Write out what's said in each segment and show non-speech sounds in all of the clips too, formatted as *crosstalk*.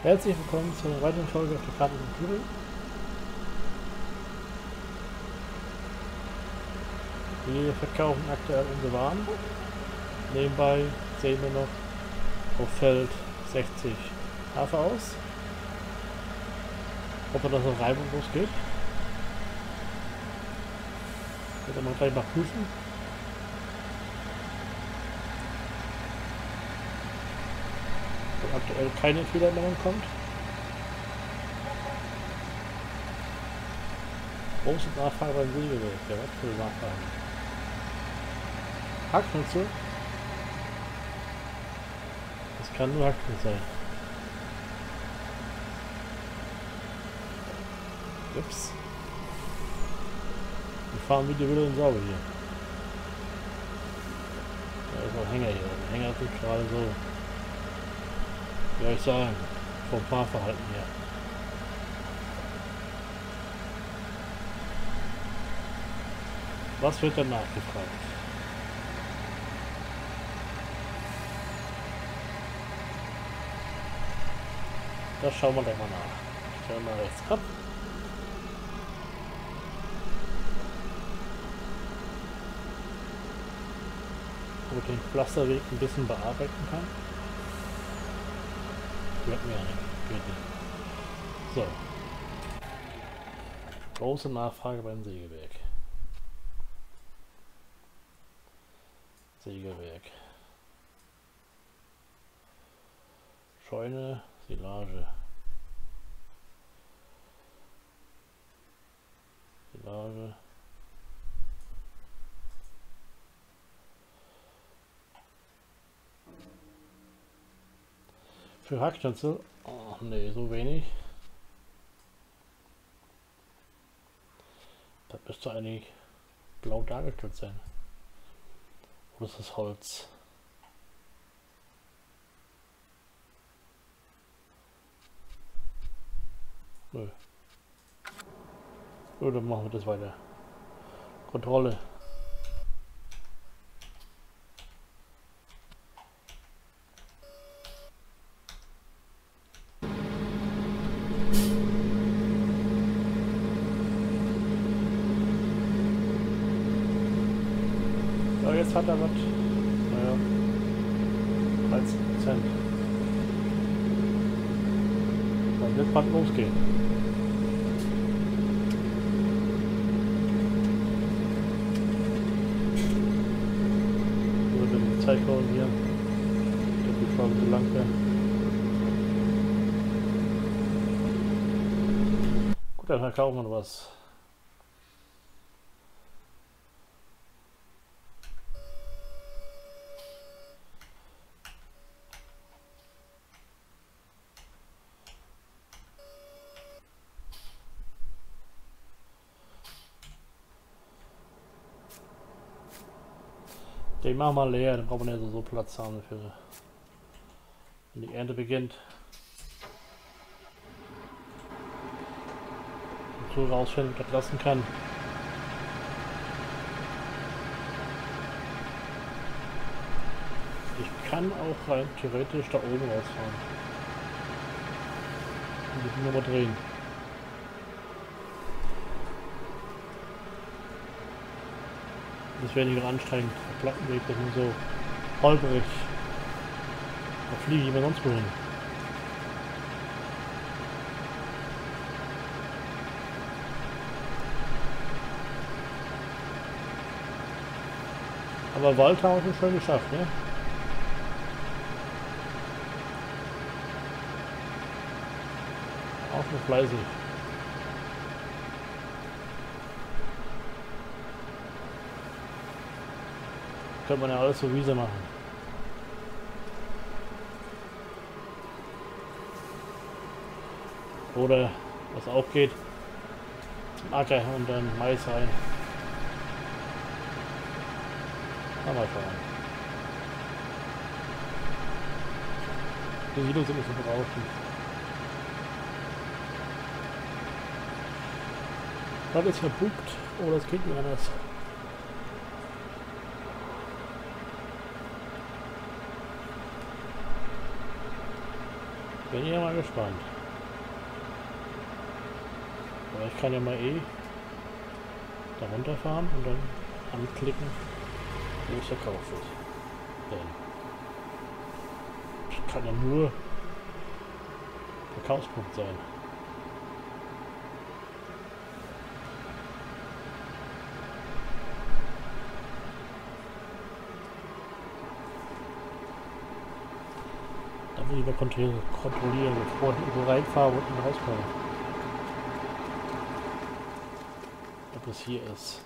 Herzlich willkommen zu einer weiteren Folge auf der Karte von Thüringen. Wir verkaufen aktuell unsere Waren. Nebenbei sehen wir noch auf Feld 60 Hafer aus. Ob er das noch reibungslos geht. Wird man gleich mal prüfen. Aktuell keine Fehlermeldung kommt. Große Nachfrage beim Sägewerk. Ja, was für Nachfrage? Hackschnitzel? Das kann nur Hackschnitzel sein. Ups. Wir fahren wie die Wille und sauber hier. Da ist auch Hänger hier. Der Hänger tut gerade so. Soll ich sagen? Vom Fahrverhalten her. Was wird dann nachgefragt? Das schauen wir gleich mal nach. Stellen wir mal rechts ab. Wo ich den Pflasterweg ein bisschen bearbeiten kann. Hört mir nicht. Geht nicht. So. Große Nachfrage beim Sägewerk. Sägewerk. Scheune, Silage. Silage. Für Hackschnitzel? Oh, nee, so wenig. Das müsste eigentlich blau dargestellt sein. Oder ist das Holz? Nö. Dann machen wir das weiter. Kontrolle. Ja, jetzt hat er was. Naja. 13 Prozent. Dann wird bald losgehen. Nur den Zeitraum hier. Der die Farbe zu lang wäre. Gut, dann verkaufen wir was. Den machen wir leer, dann brauchen wir nicht so Platz haben dafür. Wenn die Ernte beginnt. Und so rausfinden, das lassen kann. Ich kann auch rein theoretisch da oben rausfahren. Und die Nummer drehen. Das ist weniger anstrengend. Der Plattenweg ist nur so holperig. Da fliege ich immer sonst wohin. Aber Walter hat es schon geschafft, ne? Auch noch fleißig. Könnte man ja alles so Wiese machen. Oder, was auch geht, Acker und dann Mais rein. Na, mal schauen. Die Siedlungen sind nicht so berauschend. Das ist verbucht. Oh, das geht nicht anders. Bin ja mal gespannt. Aber ich kann ja mal eh da runterfahren und dann anklicken, wo es verkauft wird. Denn ich kann ja nur Verkaufspunkt sein. Ich mal kontrollieren, bevor ich irgendwo reinfahre und rauskomme. Ob es hier ist.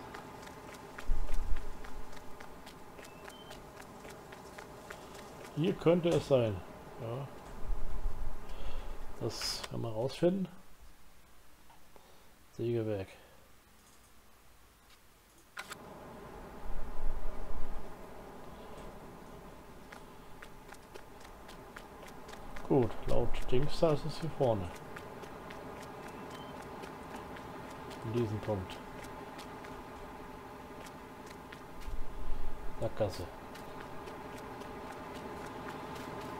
Hier könnte es sein. Ja. Das kann man rausfinden. Sägewerk. Gut, laut Dings da ist es hier vorne. In diesem Punkt. Sackgasse.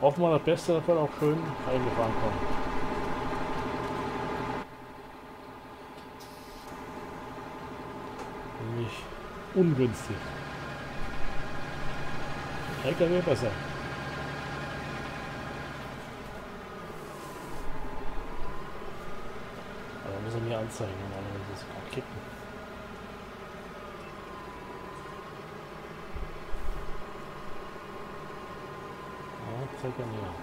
Hoffen wir das Beste, dass wir auch schön reingefahren kommen. Ungünstig. LKW besser. Aber muss er mir anzeigen, normalerweise ist es kippen. zeig ja näher.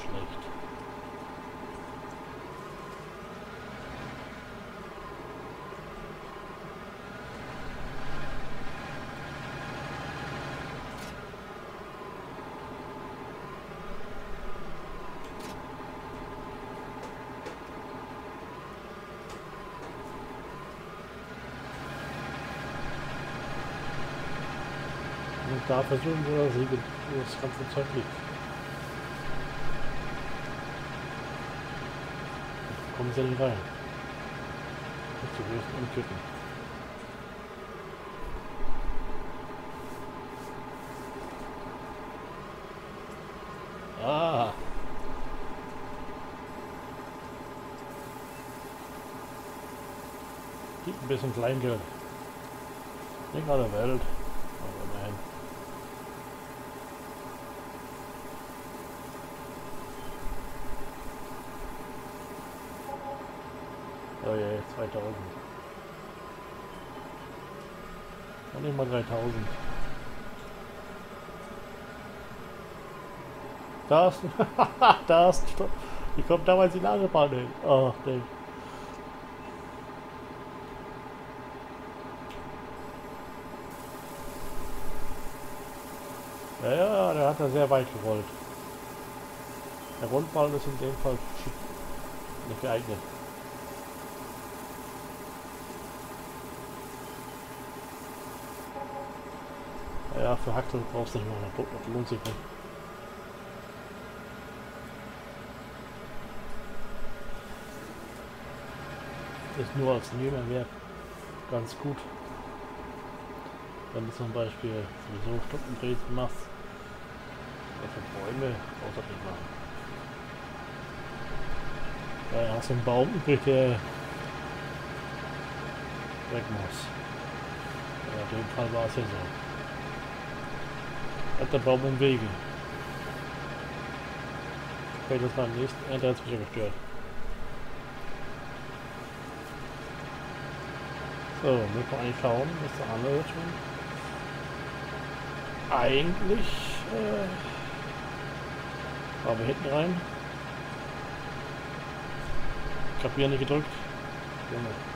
Schlecht. Und da versuchen wir das, das ganze Zeug liegt. Kommen sie nicht rein. Nicht zu größten Umkippen. Ah! Gibt ein bisschen Kleingeld. Nicht alle Welt. Oh je, 2000. Und mal 3000. Da ist, *laughs* da ist, wie kommt damals die Lagebahn hin? Ach, nee. Ja, ja, der hat da sehr weit gerollt. Der Rundball ist in dem Fall nicht geeignet. Ja, für Hacktel brauchst du nicht mal. Das lohnt sich nicht. Ist nur als Nebenwert ganz gut. Wenn du zum Beispiel sowieso Stundendrehs machst, für Bäume brauchst du das nicht machen. Da hast du einen Baum übrig, der weg muss. Ja, in dem Fall war es ja so hat der Baum im Wege. Okay, das war nicht. Äh, der hat es wieder gestört. So, müssen wir eigentlich schauen, was der andere jetzt schon. Eigentlich äh, aber hinten rein. Ich habe hier nicht gedrückt. Junge.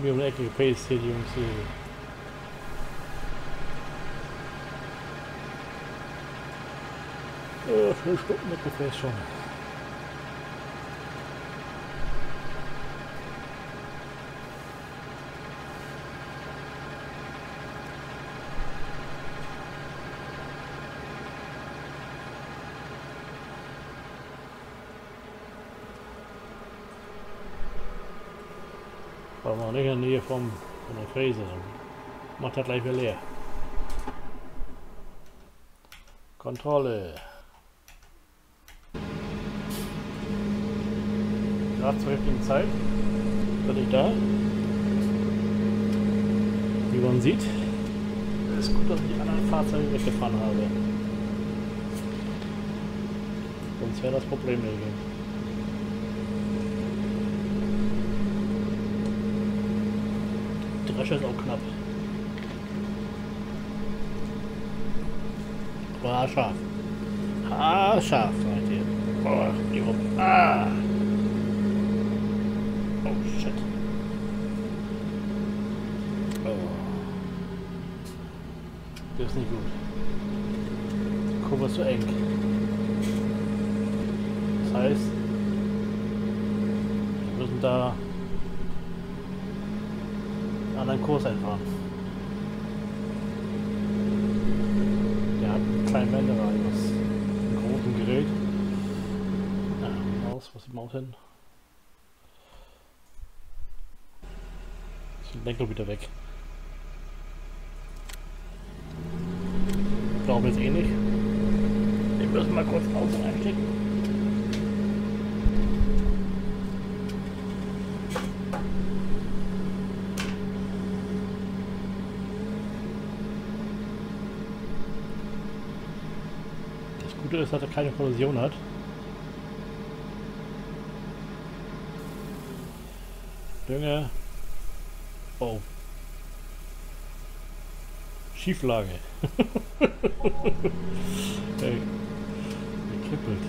Kommen hier um die Ecke gepaced hier, die Jungs hier. Äh, vier Stunden mit Gefäß schon. Nähe vom, von der Fräse. Dann macht er gleich wieder leer. Kontrolle. Gerade zur richtigen Zeit bin ich da. Wie man sieht, ist gut, dass ich die anderen Fahrzeuge weggefahren habe. Sonst wäre das Problem nicht. Drescher ist auch knapp. War scharf. Ah, scharf, seid ihr. Boah, die rum. Ah! Oh, shit. Oh. Das ist nicht gut. Die Kurve ist zu eng. Das heißt, wir müssen da anderen Kurs einfahren. Der hat einen kleinen Wenderadius. Einen großen Gerät. Ja, Maus, was ist die Maus hin? Ist den Lenker wieder weg. Ich glaube jetzt eh nicht. Wir müssen mal kurz außen einstecken. Ist, dass er keine Kollision hat. Dünger. Oh. Schieflage. *laughs* hey. Gekippelt.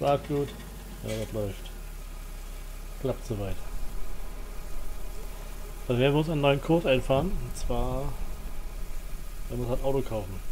Saatgut. Ja, das läuft. Klappt soweit. Dann werden wir uns einen neuen Kurs einfahren. Und zwar, wenn wir uns Auto kaufen.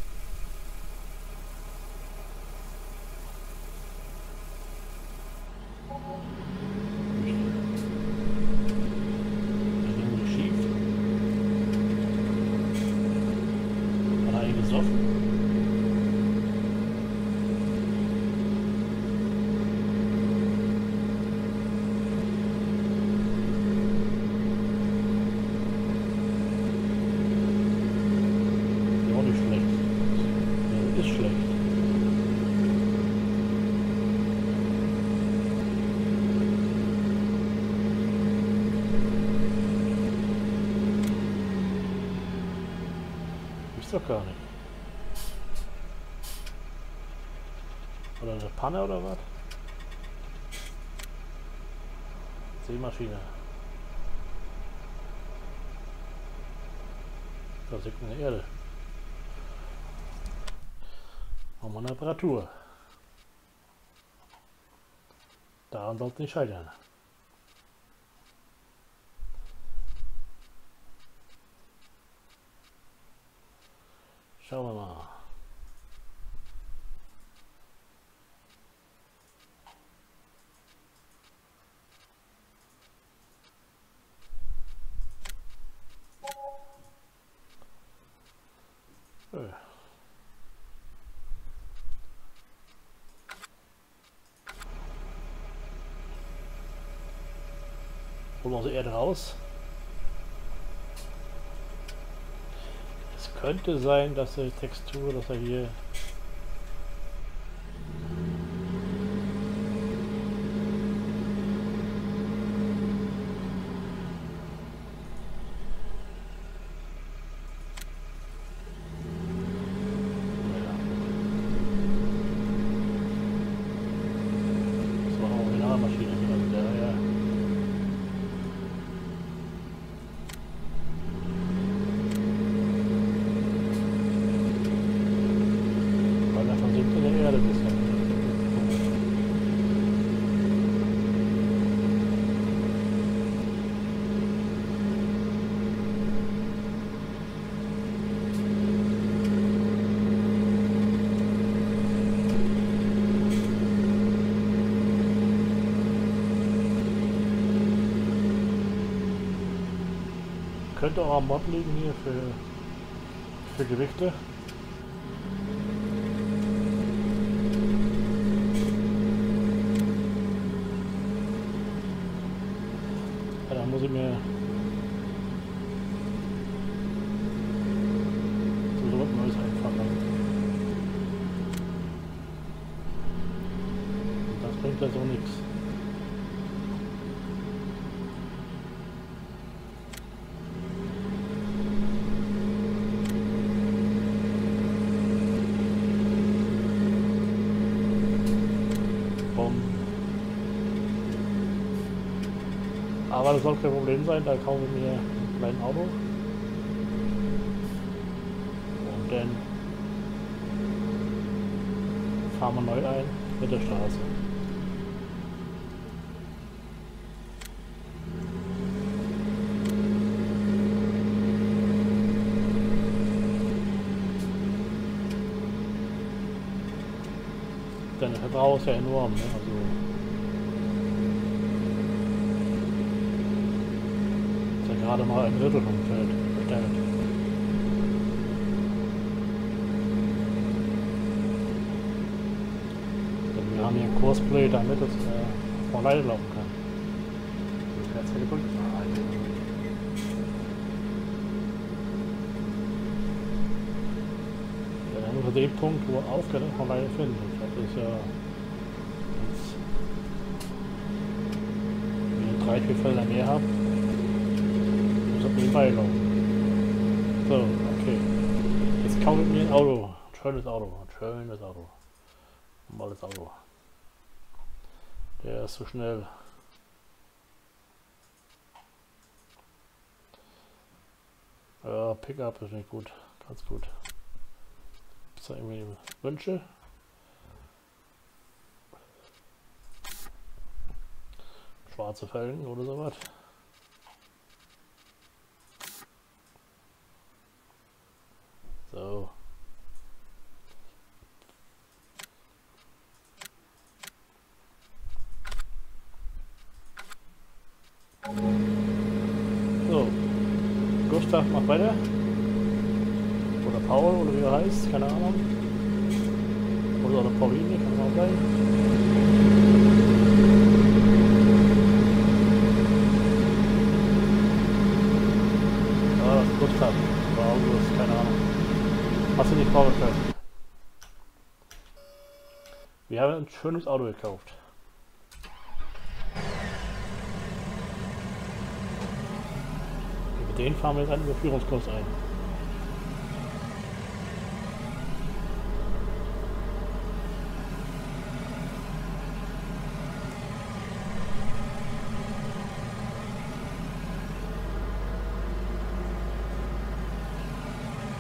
Gibt's doch gar nicht. Oder eine Panne oder was? Seemaschine. Da liegt eine Erde. Machen wir eine Apparatur. Daran sollte nicht scheitern. Schauen wir mal. Äh. Holen unsere Erde raus. könnte sein, dass die Textur, dass er hier könnte auch am Mod liegen hier für, für Gewichte. wird das so nichts. Aber das soll kein Problem sein, da kaufe ich mir ein kleines Auto. Und dann fahren wir neu ein mit der Straße. Denn der Verbrauch ist ja enorm, ne? also ist ja gerade mal ein Drittel vom Feld bestellt. Wir haben hier ein Kursplay, damit es äh, von alleine laufen kann. Herzlich willkommen. Ja, dann unter dem Punkt, wo aufgehört von alleine finden. Das ist ja ihr drei, vier Felder mehr habt, er laufen. So, okay. Jetzt ich mir ein Auto. Ein schönes Auto. Ein schönes Auto. Normales Auto. Der ist so schnell. Ja, Pickup ist nicht gut. Ganz gut. Gibt es da Wünsche? Schwarze Felgen oder sowas? So. So. Gustav macht weiter. Oder Paul oder wie er heißt, keine Ahnung. Oder, oder Pauline, kann auch sein. Ah, das ist Gustav. Oder August, keine Ahnung. Hast du nicht vorgestellt? Wir haben ein schönes Auto gekauft. Mit denen fahren wir jetzt einen Überführungskurs ein.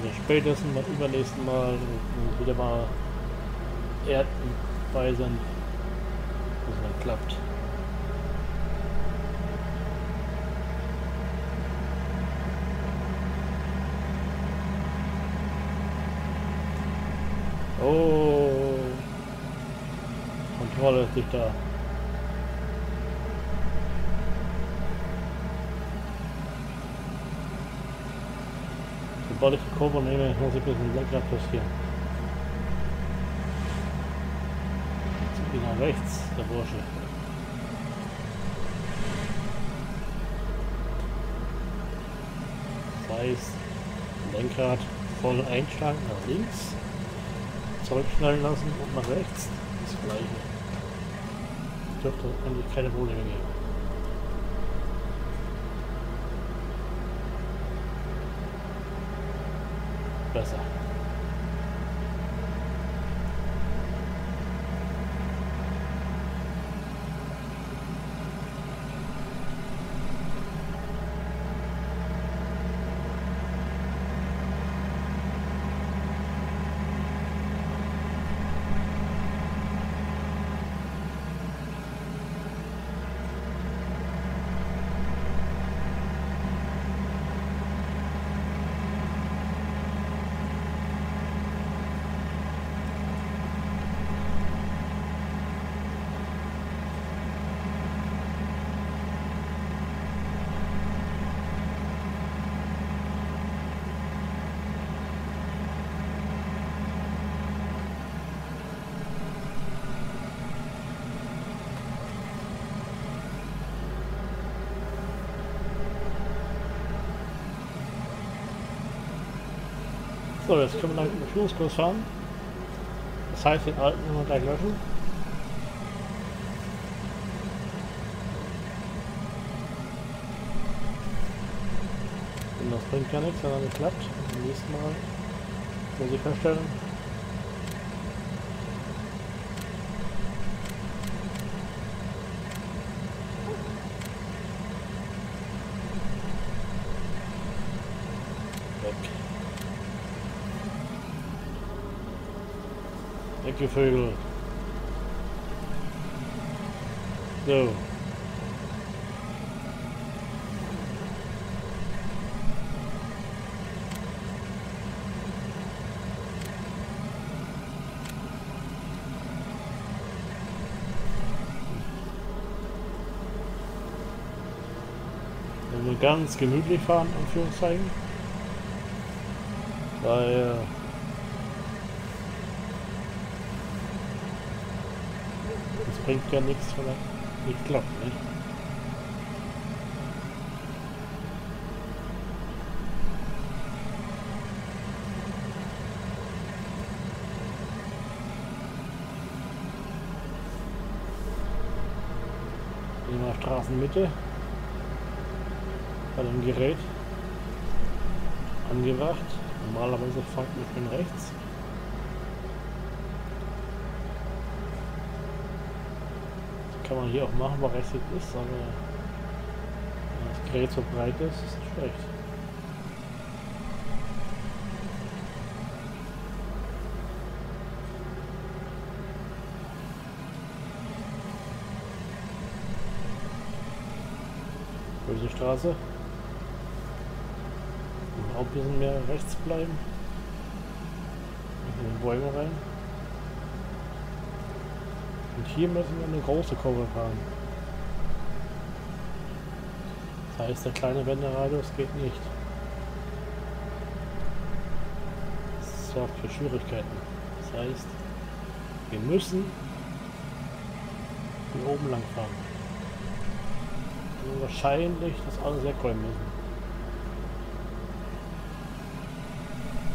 Wir spätestens beim übernächsten Mal wieder mal Erden bei sind, dass es dann klappt. Oh, Kontrolle ist nicht da. Sobald ich die Kurve nehme, muss ich ein bisschen Lenkrad passieren. Jetzt geht nach rechts, der Bursche. Das heißt, Lenkrad voll einschlagen nach links, zurückschnallen lassen und nach rechts. Das gleiche. Dürfte eigentlich keine Probleme geben. Besser. So, jetzt können wir dann den Führungskurs fahren. Das heißt, den alten müssen wir gleich löschen. Und das bringt gar nichts, wenn er nicht klappt. Beim nächsten Mal muss ich feststellen. Weg, ihr Vögel. So. Ganz gemütlich fahren, Anführungszeichen. Weil bringt ja nichts, wenn er nicht klappt, nicht? In der Straßenmitte bei dem Gerät angebracht. Normalerweise fahrt man von rechts. Kann man hier auch machen, weil rechts ist, aber wenn das Gerät so breit ist, ist es schlecht. Böse Straße. Auch ein bisschen mehr rechts bleiben. In die Bäume rein. Und hier müssen wir eine große Kurve fahren. Das heißt, der kleine Wenderadius geht nicht. Das sorgt für Schwierigkeiten. Das heißt, wir müssen hier oben lang fahren. Wahrscheinlich das alles wegräumen müssen.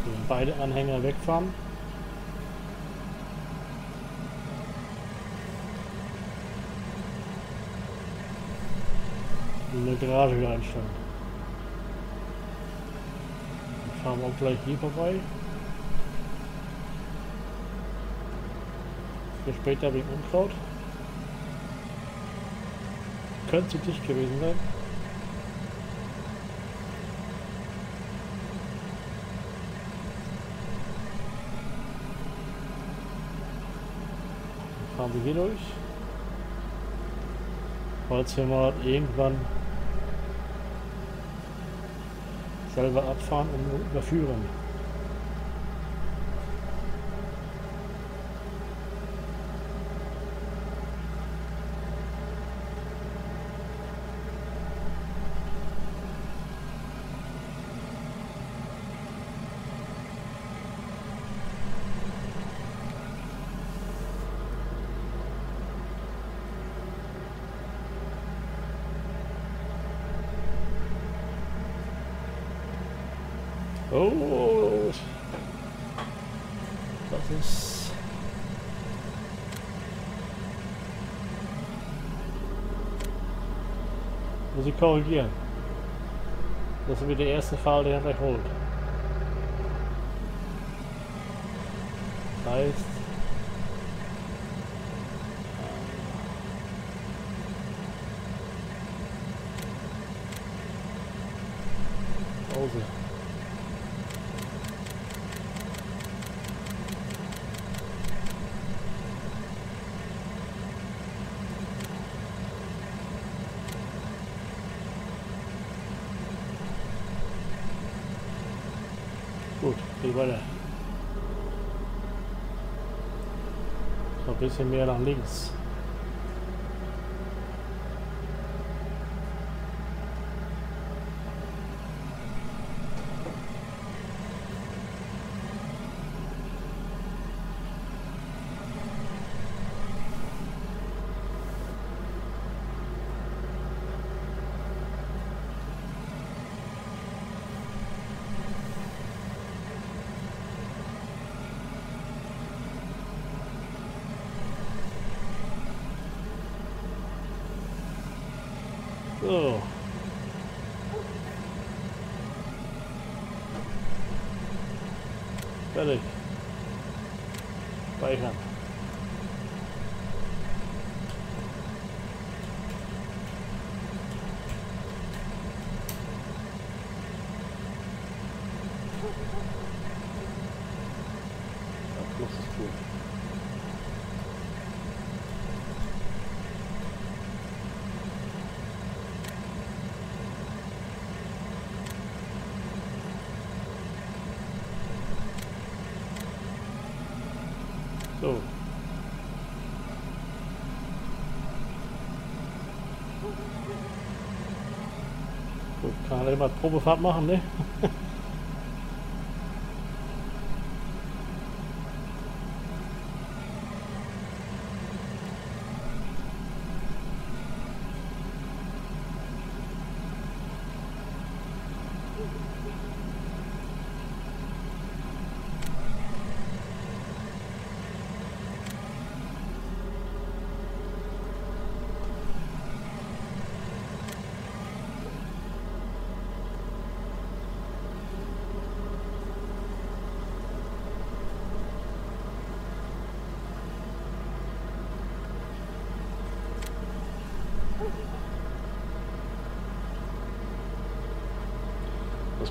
Wenn beide Anhänger wegfahren. Eine Garage wieder einstellen. Dann fahren wir auch gleich hier vorbei. Für später wegen Unkraut. Könnte zu dicht gewesen sein. Dann fahren wir hier durch. Falls wir mal irgendwann selber abfahren und überführen. Oh, das ist muss ich korrigieren. Das ist wieder der erste Fall, der gleich holt. Das heißt, Pause. Gut, geht weiter. So ein bisschen mehr nach links. So. Fertig. Speichern. Abschluss ist gut. So. Gut, kann halt immer Probefahrt machen, ne? *laughs*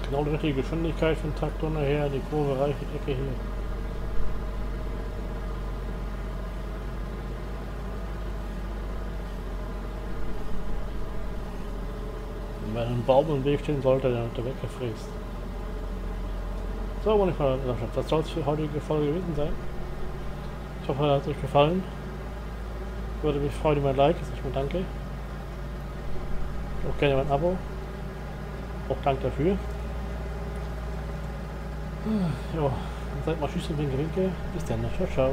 genau die richtige Geschwindigkeit für den Traktor nachher, die Kurve reicht, die Ecke hier. Und wenn ein Baum im Weg stehen sollte, dann wird er weggefräst. So, meine Freunde, das soll es für heutige Folge gewesen sein. Ich hoffe, es hat euch gefallen. Würde mich freuen über ein Like, das ich mir danke. Auch gerne mein Abo. Auch Dank dafür. Ja, dann seid mal Tschüss und Winke Winke. Bis dann. Ciao, ciao.